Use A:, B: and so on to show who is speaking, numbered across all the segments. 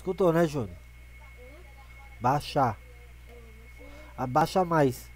A: Escutou, né, Júnior? Baixar. Abaixa mais.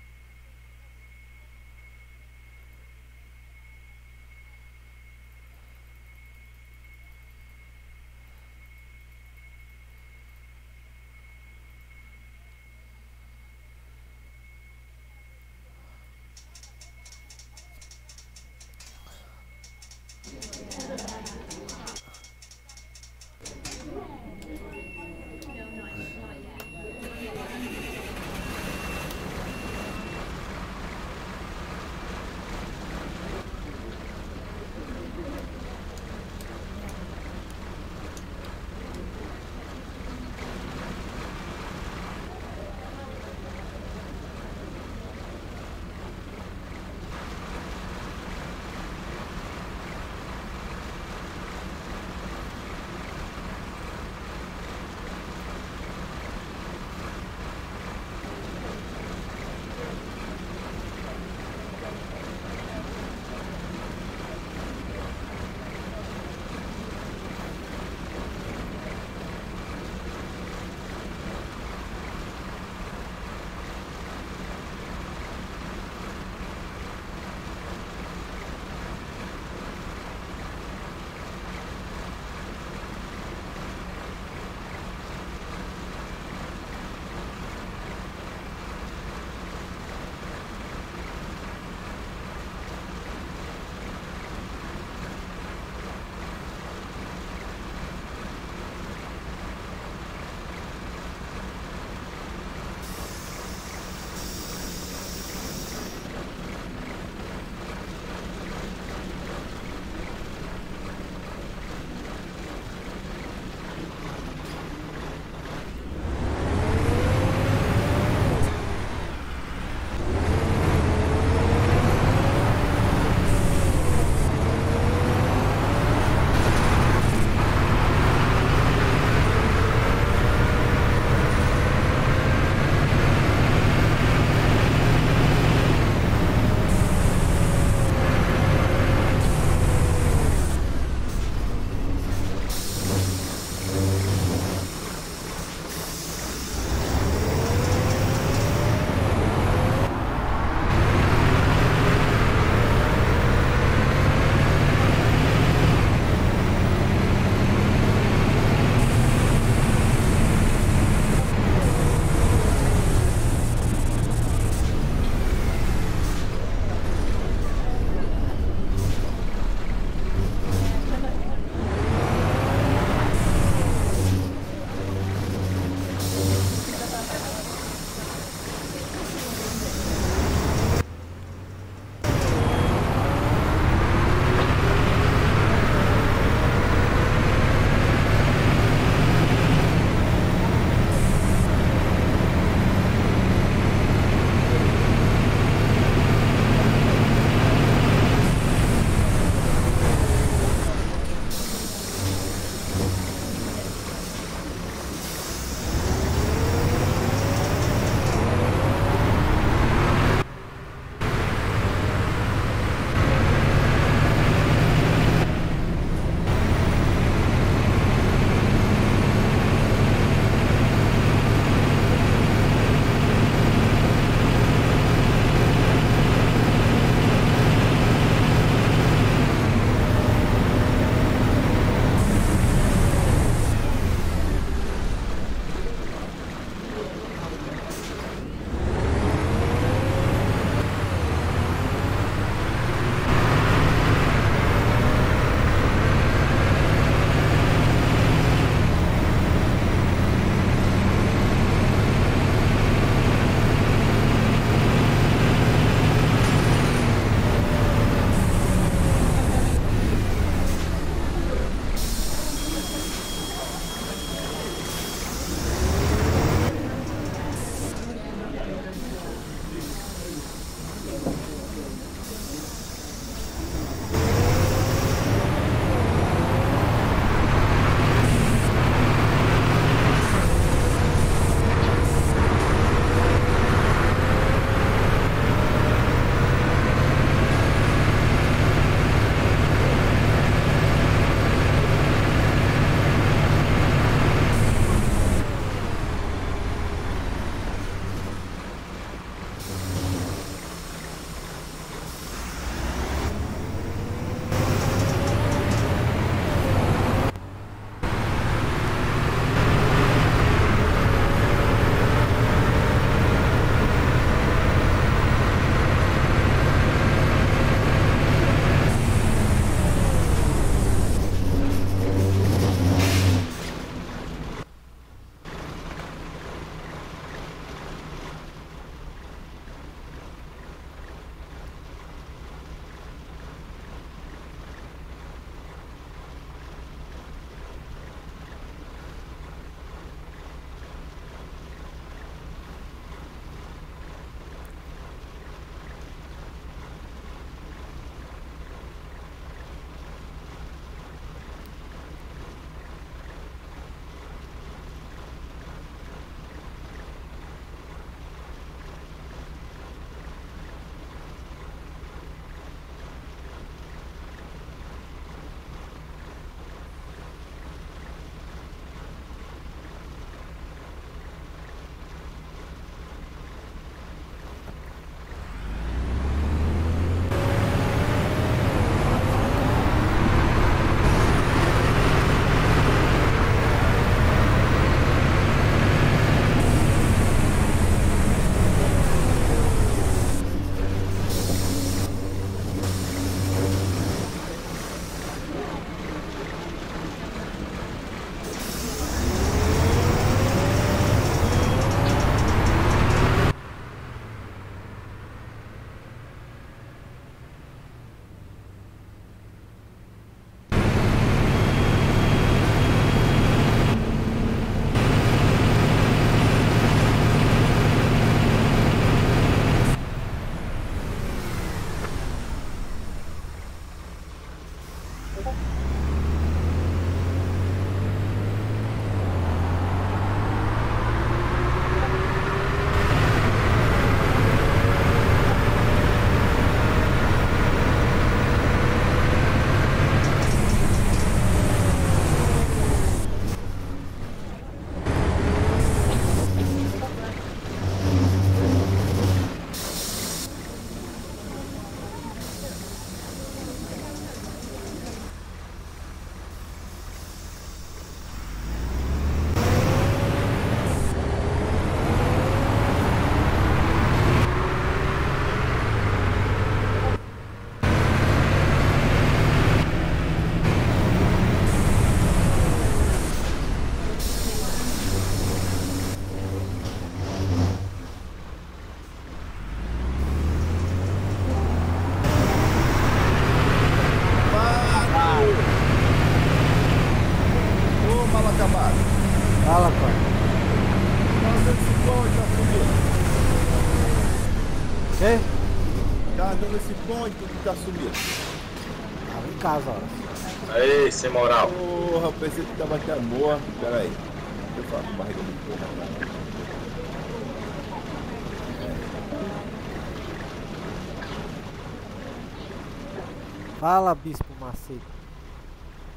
A: Fala, Bispo Macedo.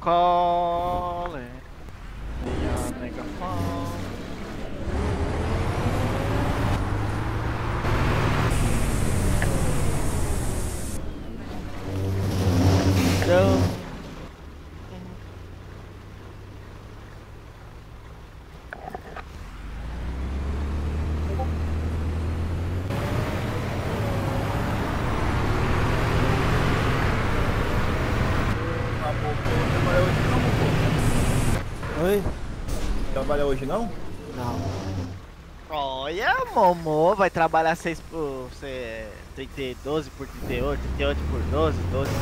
B: Cole. Megafone. Então,
C: Ah, pô, pô, trabalha hoje não, pô?
A: Oi?
C: Trabalha hoje não?
A: Não.
B: olha, Momô vai trabalhar 6 por. Cê, 30, 12 por 38, 38 por 12, 12 por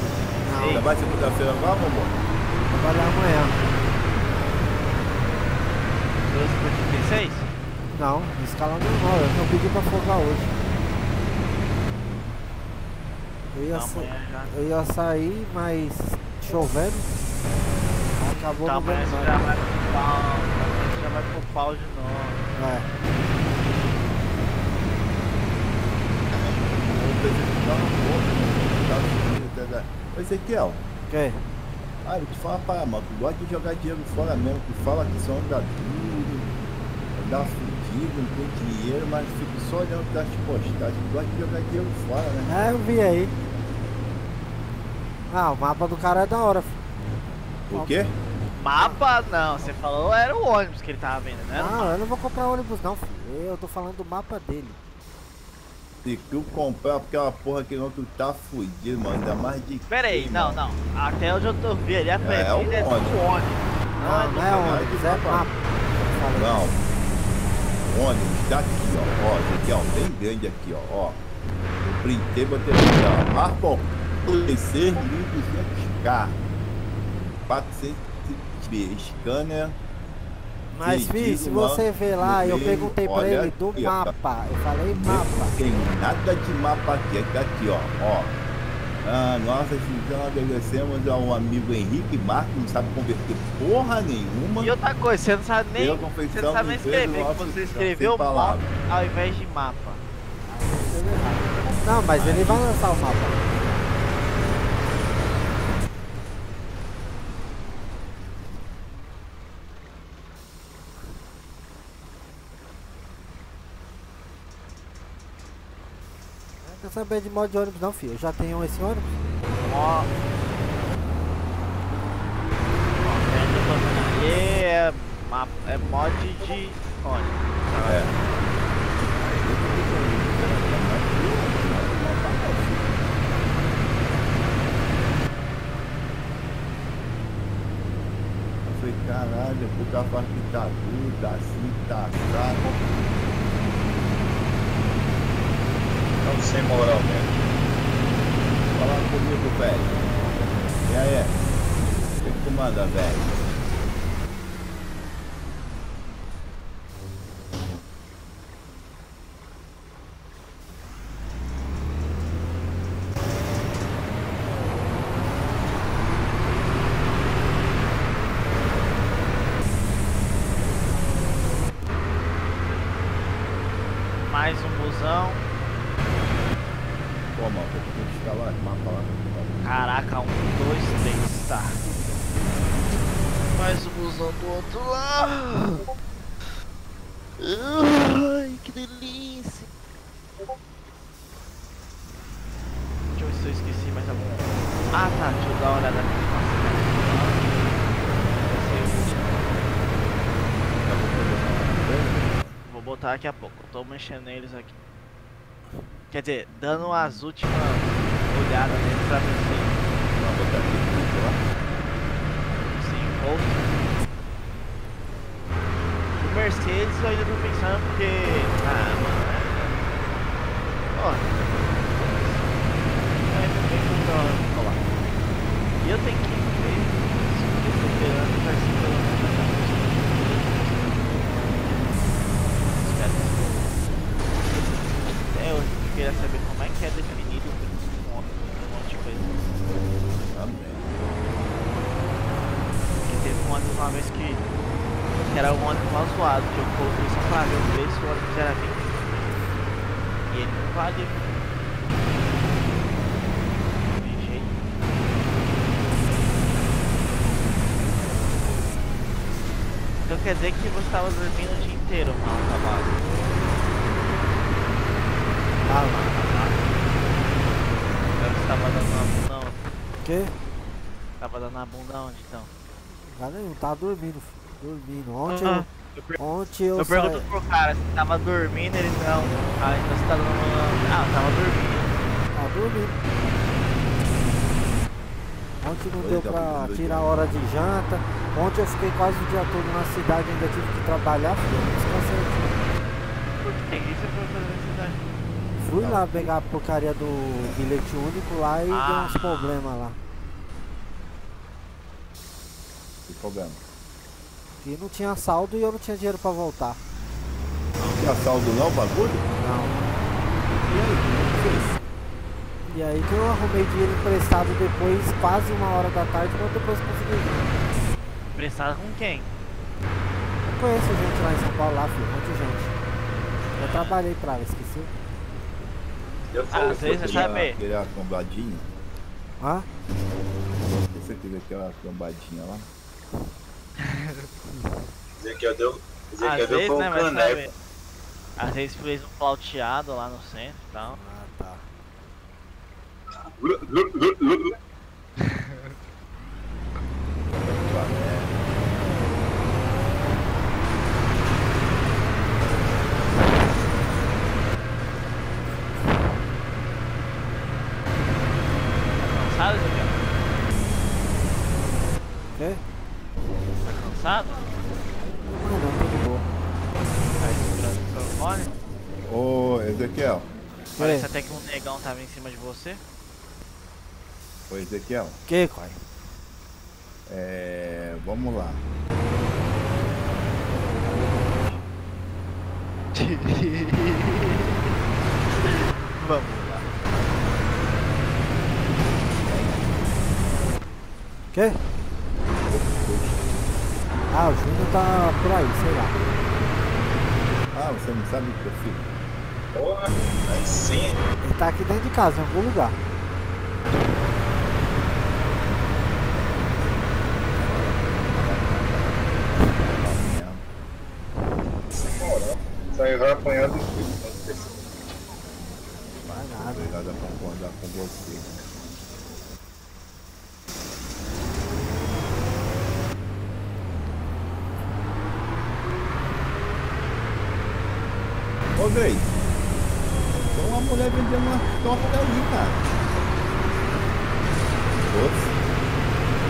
B: 36.
C: Trabalha segunda-feira lá, mamô?
A: Trabalhar amanhã.
B: 12 por 36?
A: Não, escala normal. Eu não pedi pra folgar hoje. Eu ia,
B: Não,
A: sa- eu ia sair, mas chovendo. Acabou
B: Tá,
A: não
B: amanhã
A: dando
B: você
A: mais.
B: já vai pro pau. De novo.
A: É.
C: Ô, Ezequiel.
A: Que?
C: Ah, eu te falo para mano, tu gosta de jogar dinheiro fora mesmo, tu fala que só anda duro, anda fudido, não tem dinheiro, mas fica só olhando das postagens, tu gosta de jogar dinheiro fora, né?
A: É, eu vi aí. Ah, o mapa do cara é da hora. filho.
C: O quê?
B: Mapa não, você falou era o ônibus que ele tava vendo, né?
A: Não, eu não vou comprar ônibus não, filho. Eu tô falando do mapa dele.
C: Se tu comprar aquela porra que não, tu tá fudido, mano, ainda mais de
B: Pera aí, não,
C: mano?
B: não. Até onde eu tô vendo, a
C: É, é o
B: medida é do
C: ônibus.
B: ônibus.
A: Não, não é
C: não,
A: ônibus,
C: é
A: é
C: de
A: mapa.
C: Não, ônibus daqui, ó, ó, esse aqui, ó, bem grande aqui, ó, ó. Eu printei, botei aqui, ó, Marco, 6.200K, 400B, scanner,
A: Mas, filho, se você ver lá, eu perguntei pra
C: olha
A: ele do
C: aqui, ó.
A: mapa. Eu falei mapa.
C: Não tem nada de mapa aqui, é daqui, ó, ó. Ah, nossa, então agradecemos ao amigo Henrique Marques, não sabe converter porra nenhuma.
B: E outra coisa, você não sabe nem, você não sabe nem escrever, que você escreveu mapa
C: palavras.
B: ao invés de mapa.
A: Não, mas ele vai lançar o mapa. Saber de modo de ônibus não, filho. Eu já tenho esse ônibus.
B: Ó. Ali é, mapa, é mod de ônibus.
C: É. Eu falei, caralho, o cara faz tá tudo, tá assim, tá
D: Então, sem moral mesmo.
C: Fala comigo, velho. E aí? O que que tu manda, velho?
B: Mais um busão. Caraca, um, dois, três, tá. Mais um busão do outro lado. Ai, que delícia. Deixa eu ver se eu esqueci mais algum. Ah tá, deixa eu dar uma olhada aqui. Vou botar daqui a pouco, tô mexendo neles aqui. Quer dizer, dando as últimas olhadas neles pra ver se
C: Vou botar aqui tudo, ó.
B: se envolve. O Mercedes eu ainda tô pensando porque. Ah, mano. é- Ó. É, não tem como dar- ó lá. E eu tenho que ver se o Perseverante vai ser pelo menos que era um ônibus mal zoado, que eu coloquei só pra ver o preço, o ônibus era 20. E ele não valia. Tem jeito. Então quer dizer que você tava dormindo o dia inteiro lá no trabalho.
A: Tá lá.
B: Agora você tava dando uma bunda onde?
A: O quê?
B: Tava dando uma bunda onde então?
A: Lugar nenhum, tava dormindo, filho. Dormindo. Ontem
B: Ah,
A: eu.
B: eu
A: Ontem eu,
B: Eu
A: saí.
B: pergunto pro cara se tava dormindo, ele não. Ah, então você tá dando. Ah, eu tava dormindo.
A: Tava dormindo. Ontem não
C: Oi,
A: deu
C: tá
A: pra tirar a hora de janta. Ontem eu fiquei quase o dia todo na cidade, ainda tive que trabalhar, Descansei aqui.
B: Por que? O que você foi fazer na cidade?
A: Fui lá pegar a porcaria do bilhete único lá e
B: Ah.
A: deu uns problemas lá.
C: Que problema.
A: Que não tinha saldo e eu não tinha dinheiro pra voltar.
C: Não tinha saldo não, o bagulho?
A: Não.
C: E aí, como é?
A: E aí que eu arrumei dinheiro emprestado depois, quase uma hora da tarde, mas depois consegui vir.
B: Emprestado com quem?
A: Eu conheço gente lá em São Paulo, lá, filho, um monte de gente. Eu trabalhei pra ela, esqueci.
D: Eu
B: Ah, você
C: Queria
B: sabe.
C: Aquela cambadinha?
A: Hã?
C: Você queria aquela cambadinha lá?
D: dizer que eu deu, dizer que
B: Às
D: eu deu
B: vezes,
D: foi
B: né,
D: um
B: sabe. Às vezes fez um flauteado lá no centro e tal.
A: Ah, tá.
B: Tá cansado, Gabriel?
A: Quê?
B: Tá cansado?
A: Não, não, tudo boa.
B: Tá segurando o microfone?
C: Ô, Ezequiel.
B: Parece até que um negão tava em cima de você.
C: Ô, Ezequiel.
A: Que, Coi?
C: É. Vamos lá.
B: Vamos lá.
A: Quê? Ah, o Júnior tá por aí, sei lá.
C: Ah, você não sabe o que eu fiz?
D: Porra, aí sim.
A: Ele tá aqui dentro de casa, em algum lugar.
D: Saiu já apanhando tudo.
A: Vai nada.
C: Obrigado a concordar com você. Ô, Grace. Tem uma mulher vendendo uma torta aí, cara. Ops.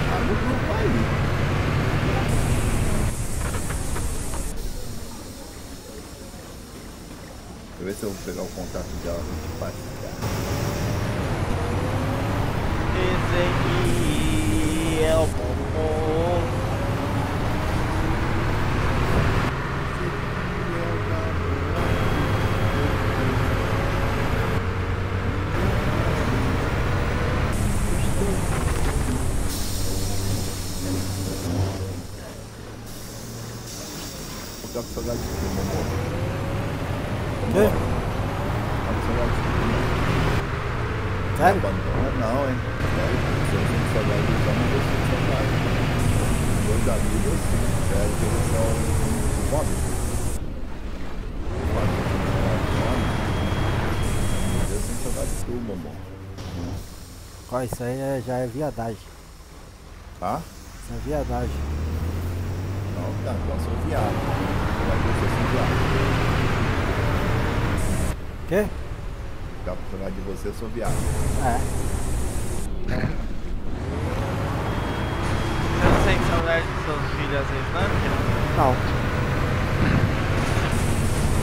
C: Tá no grupo aí. Deixa eu ver se eu vou pegar o contato dela e te passar.
B: Ezequiel Momô.
C: Vou ficar com saudade de tu, mamô.
A: Quê?
C: Tá com saudade de tu, né?
A: Sério?
C: Abandona não, hein? Sério, se eu sinto saudade de tu, não vou sentir saudade. Meus amigos, assim, sério, que eles são cômicos. Eu sinto saudade de tu, mamô.
A: Coi, isso aí é- já é viadagem.
C: Tá?
A: Isso é viadagem.
C: Não, cara, eu sou viado. Eu acho que eu sou viado.
A: Quê?
C: Com saudade de você, eu sou viado.
A: É.
B: Você não sente saudade dos seus filhos às vezes, não?
A: Não.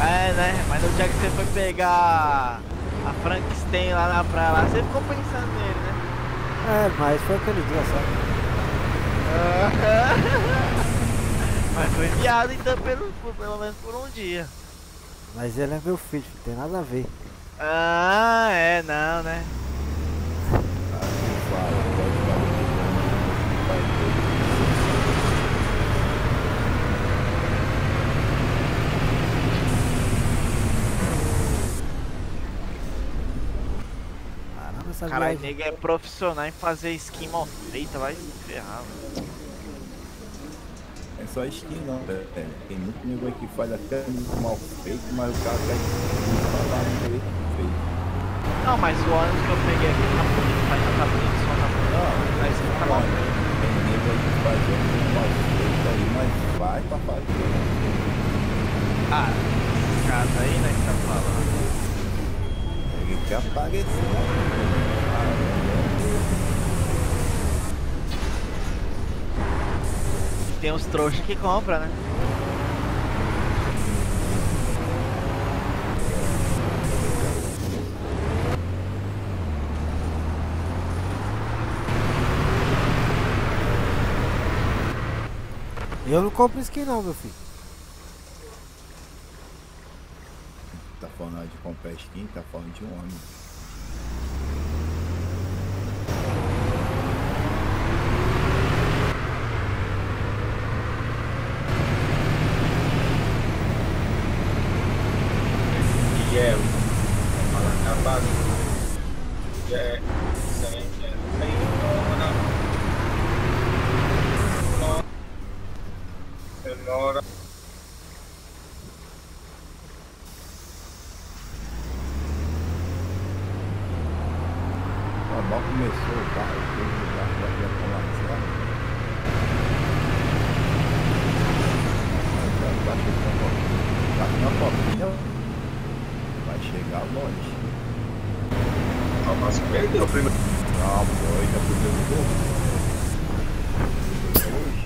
B: É, né? Mas no dia que você foi pegar a Frankenstein lá na praia, lá, você ficou pensando nele, né?
A: É, mas foi aquele dia só.
B: Mas foi enviado então pelo, pelo menos por um dia.
A: Mas ele é meu filho, não tem nada a ver.
B: Ah, é, não, né? Caralho, nega é profissional em fazer skin mal feita, vai se ferrar, mano.
C: É só skin não, é, é, tem muito nego aí que faz até muito mal feito, mas o cara quer falar direito feito.
B: Não, mas o ônibus que eu peguei aqui tá bonito, mas não tá bonito, só tá bonito.
C: Não,
B: Mas tá mal feito.
C: Tem nego aí que faz muito mal feito aí, mas faz pra fazer.
B: Ah, esse caso aí, né, que tá falando.
C: Ele quer aparecer.
B: Tem uns trouxas que compra, né?
A: Eu não compro skin não, meu filho.
C: Tá falando de comprar skin, tá falando de um homem.
D: E é, fala acabado. E é, sem, é, senhora. Senhora.
C: Mal começou o carro, o carro ia pra Marcelo. Tá chegando, tá na copinha, vai chegar longe.
D: O Vasco perdeu o primeiro.
C: Calma, foi, já primeiro gol. Hoje.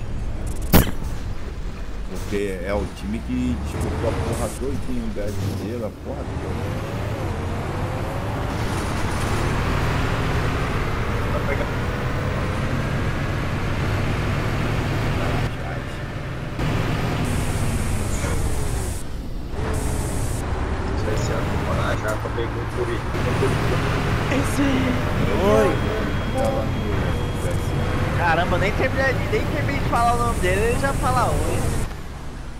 C: Porque é o time que disputou a porra doidinho o brasileiro, a porra toda.
D: Vai pegar. Não sei se já pegou o currículo.
A: Oi.
C: Tava no PSA.
B: Caramba, nem terminei, nem terminei de falar o nome dele, ele já fala oi.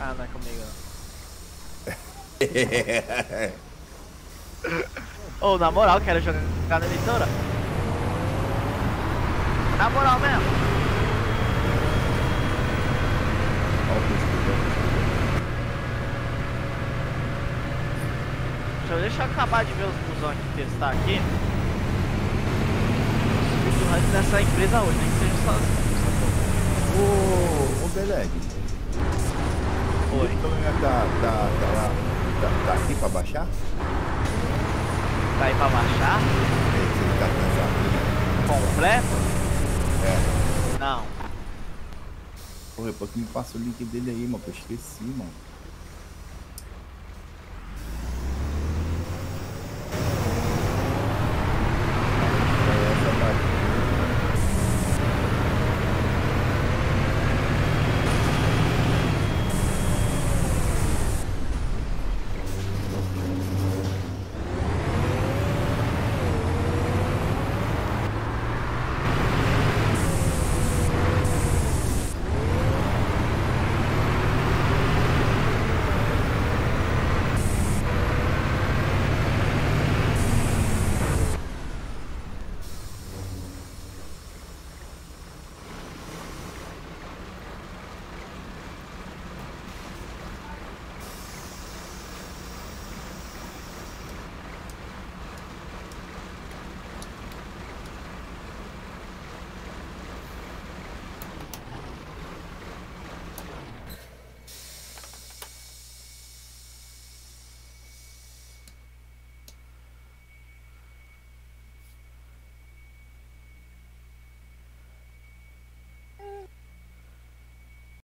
B: Ah, não é comigo não. Ô, na moral, quero jogar na editora. Na moral mesmo.
C: Olha o pesquisador.
B: Deixa eu, deixa eu acabar de ver os busão aqui, testar aqui. Subir dessa empresa hoje, nem que seja sozinho.
C: Ô, ô Beleg,
B: Oi.
C: o tá, tá, tá lá, tá, tá aqui pra baixar?
B: Tá aí pra baixar?
C: Esse ele tá nessa
B: Completo?
C: É.
B: Não.
C: Porra, depois que me passa o link dele aí, mano, que eu esqueci, mano.